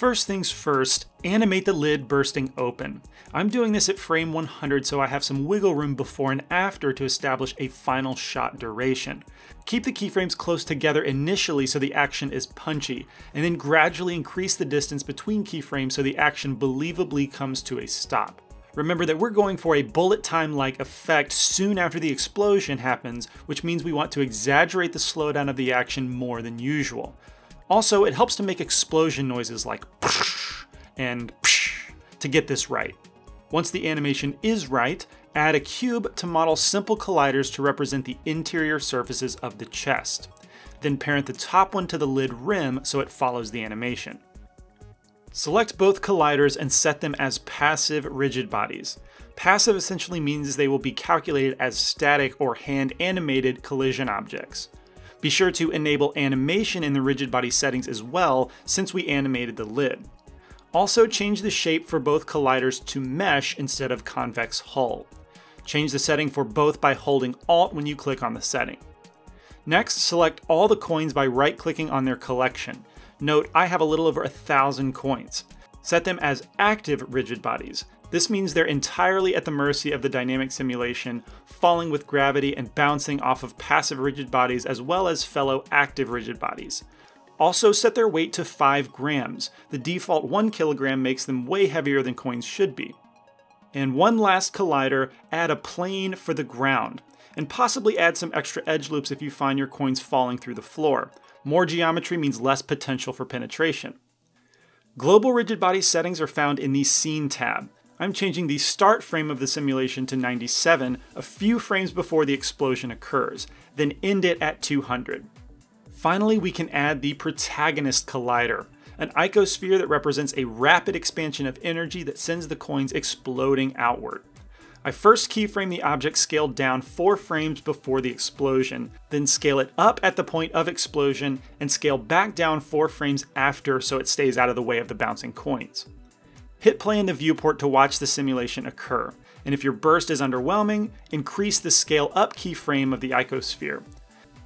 First things first, animate the lid bursting open. I'm doing this at frame 100 so I have some wiggle room before and after to establish a final shot duration. Keep the keyframes close together initially so the action is punchy, and then gradually increase the distance between keyframes so the action believably comes to a stop. Remember that we're going for a bullet time like effect soon after the explosion happens, which means we want to exaggerate the slowdown of the action more than usual. Also, it helps to make explosion noises like and to get this right. Once the animation is right, add a cube to model simple colliders to represent the interior surfaces of the chest. Then parent the top one to the lid rim so it follows the animation. Select both colliders and set them as passive rigid bodies. Passive essentially means they will be calculated as static or hand animated collision objects. Be sure to enable animation in the rigid body settings as well since we animated the lid. Also change the shape for both colliders to mesh instead of convex hull. Change the setting for both by holding Alt when you click on the setting. Next, select all the coins by right clicking on their collection. Note, I have a little over a thousand coins. Set them as active rigid bodies. This means they're entirely at the mercy of the dynamic simulation, falling with gravity and bouncing off of passive rigid bodies as well as fellow active rigid bodies. Also set their weight to 5 grams. The default 1 kilogram makes them way heavier than coins should be. And one last collider, add a plane for the ground, and possibly add some extra edge loops if you find your coins falling through the floor. More geometry means less potential for penetration. Global rigid body settings are found in the Scene tab. I'm changing the start frame of the simulation to 97, a few frames before the explosion occurs, then end it at 200. Finally, we can add the Protagonist Collider, an icosphere that represents a rapid expansion of energy that sends the coins exploding outward. I first keyframe the object scaled down 4 frames before the explosion, then scale it up at the point of explosion, and scale back down 4 frames after so it stays out of the way of the bouncing coins. Hit play in the viewport to watch the simulation occur, and if your burst is underwhelming, increase the scale up keyframe of the icosphere.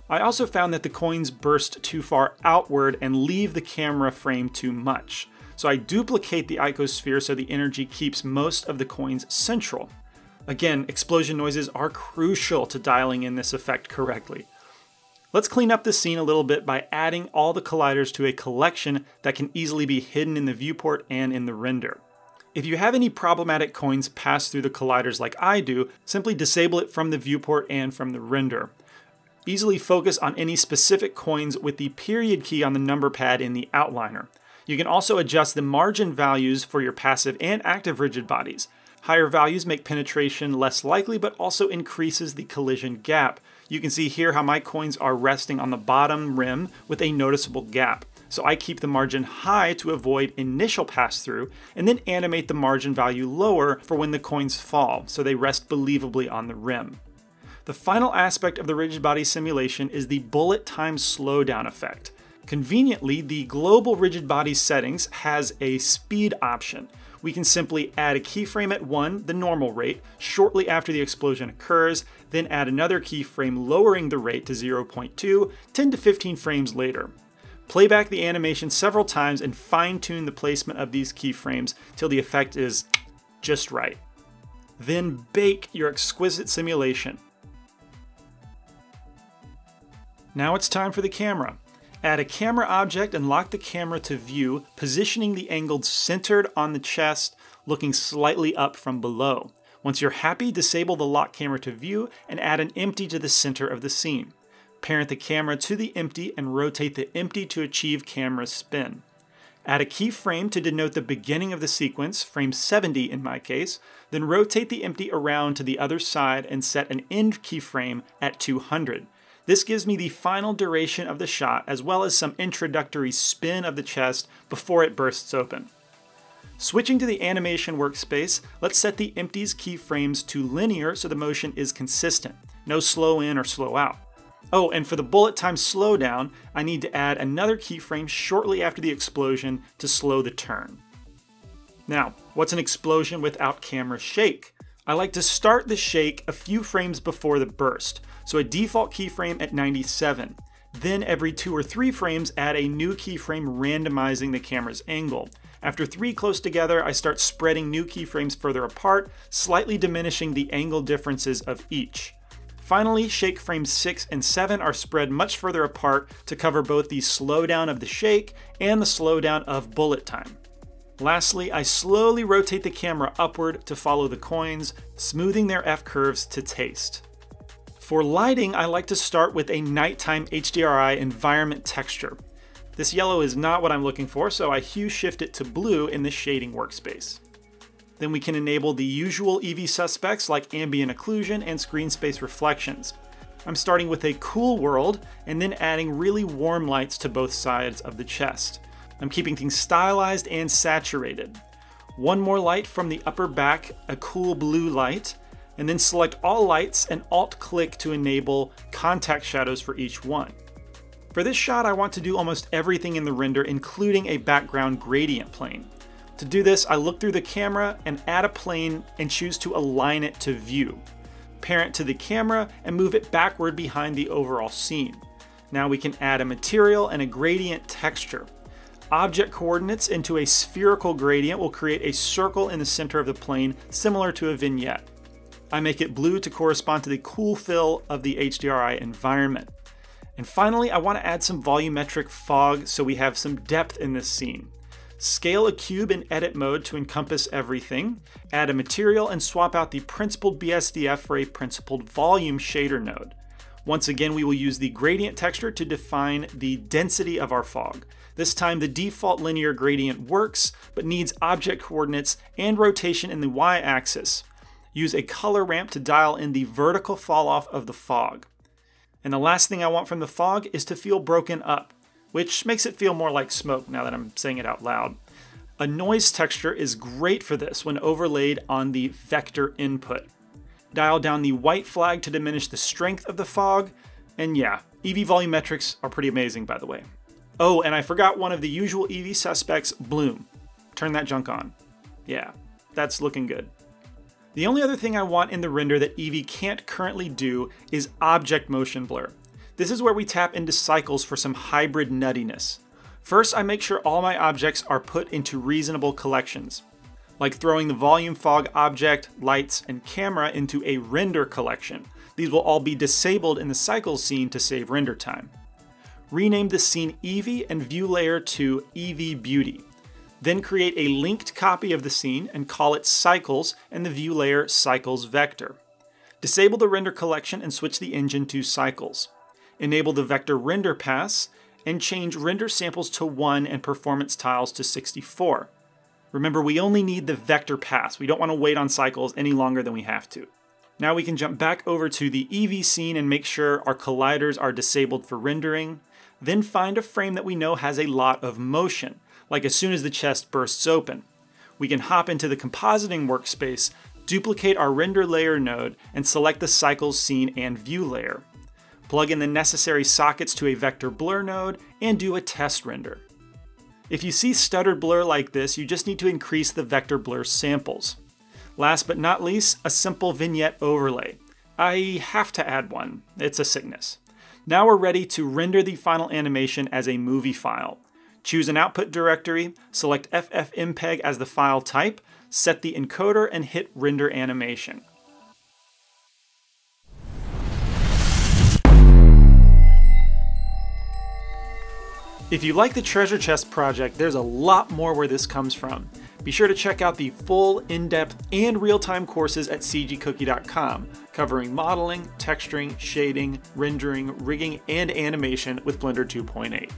I also found that the coins burst too far outward and leave the camera frame too much, so I duplicate the icosphere so the energy keeps most of the coins central. Again, explosion noises are crucial to dialing in this effect correctly. Let's clean up the scene a little bit by adding all the colliders to a collection that can easily be hidden in the viewport and in the render. If you have any problematic coins pass through the colliders like I do, simply disable it from the viewport and from the render. Easily focus on any specific coins with the period key on the number pad in the outliner. You can also adjust the margin values for your passive and active rigid bodies. Higher values make penetration less likely, but also increases the collision gap. You can see here how my coins are resting on the bottom rim with a noticeable gap. So I keep the margin high to avoid initial pass through, and then animate the margin value lower for when the coins fall, so they rest believably on the rim. The final aspect of the rigid body simulation is the bullet time slowdown effect. Conveniently, the global rigid body settings has a speed option we can simply add a keyframe at 1, the normal rate, shortly after the explosion occurs, then add another keyframe lowering the rate to 0.2, 10 to 15 frames later. Play back the animation several times and fine tune the placement of these keyframes till the effect is just right. Then bake your exquisite simulation. Now it's time for the camera. Add a camera object and lock the camera to view, positioning the angle centered on the chest, looking slightly up from below. Once you're happy, disable the lock camera to view and add an empty to the center of the scene. Parent the camera to the empty and rotate the empty to achieve camera spin. Add a keyframe to denote the beginning of the sequence, frame 70 in my case, then rotate the empty around to the other side and set an end keyframe at 200. This gives me the final duration of the shot as well as some introductory spin of the chest before it bursts open. Switching to the animation workspace, let's set the empties keyframes to linear so the motion is consistent. No slow in or slow out. Oh, and for the bullet time slowdown, I need to add another keyframe shortly after the explosion to slow the turn. Now, what's an explosion without camera shake? I like to start the shake a few frames before the burst, so a default keyframe at 97. Then every two or three frames, add a new keyframe randomizing the camera's angle. After three close together, I start spreading new keyframes further apart, slightly diminishing the angle differences of each. Finally, shake frames 6 and 7 are spread much further apart to cover both the slowdown of the shake and the slowdown of bullet time. Lastly, I slowly rotate the camera upward to follow the coins, smoothing their F-curves to taste. For lighting, I like to start with a nighttime HDRI environment texture. This yellow is not what I'm looking for, so I hue shift it to blue in the shading workspace. Then we can enable the usual Eevee suspects like ambient occlusion and screen space reflections. I'm starting with a cool world and then adding really warm lights to both sides of the chest. I'm keeping things stylized and saturated. One more light from the upper back, a cool blue light, and then select all lights and alt click to enable contact shadows for each one. For this shot, I want to do almost everything in the render, including a background gradient plane. To do this, I look through the camera and add a plane and choose to align it to view. Parent to the camera and move it backward behind the overall scene. Now we can add a material and a gradient texture. Object coordinates into a spherical gradient will create a circle in the center of the plane, similar to a vignette. I make it blue to correspond to the cool fill of the HDRI environment. And finally, I want to add some volumetric fog so we have some depth in this scene. Scale a cube in edit mode to encompass everything, add a material and swap out the principled BSDF for a principled volume shader node. Once again, we will use the gradient texture to define the density of our fog. This time the default linear gradient works, but needs object coordinates and rotation in the y-axis. Use a color ramp to dial in the vertical falloff of the fog. And the last thing I want from the fog is to feel broken up, which makes it feel more like smoke now that I'm saying it out loud. A noise texture is great for this when overlaid on the vector input. Dial down the white flag to diminish the strength of the fog, and yeah, Eevee volumetrics are pretty amazing by the way. Oh, and I forgot one of the usual Eevee suspects, Bloom. Turn that junk on. Yeah, that's looking good. The only other thing I want in the render that Eevee can't currently do is object motion blur. This is where we tap into cycles for some hybrid nuttiness. First, I make sure all my objects are put into reasonable collections, like throwing the volume fog object, lights, and camera into a render collection. These will all be disabled in the cycles scene to save render time. Rename the scene Eevee and view layer to Eevee Beauty. Then create a linked copy of the scene and call it cycles and the view layer cycles vector. Disable the render collection and switch the engine to cycles. Enable the vector render pass and change render samples to 1 and performance tiles to 64. Remember, we only need the vector pass. We don't want to wait on cycles any longer than we have to. Now we can jump back over to the Eevee scene and make sure our colliders are disabled for rendering. Then find a frame that we know has a lot of motion like as soon as the chest bursts open. We can hop into the compositing workspace, duplicate our render layer node, and select the cycles scene and view layer. Plug in the necessary sockets to a vector blur node, and do a test render. If you see stuttered blur like this, you just need to increase the vector blur samples. Last but not least, a simple vignette overlay. I have to add one, it's a sickness. Now we're ready to render the final animation as a movie file. Choose an output directory, select FFmpeg as the file type, set the encoder, and hit render animation. If you like the Treasure Chest project, there's a lot more where this comes from. Be sure to check out the full, in-depth, and real-time courses at cgcookie.com, covering modeling, texturing, shading, rendering, rigging, and animation with Blender 2.8.